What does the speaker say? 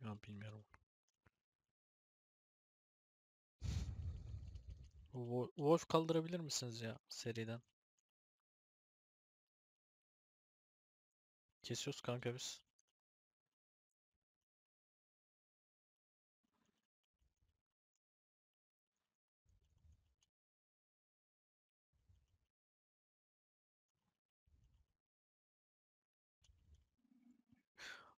Ya bilmiyorum. Wo- Wolf kaldırabilir misiniz ya seriden? Kesiyoruz kanka biz.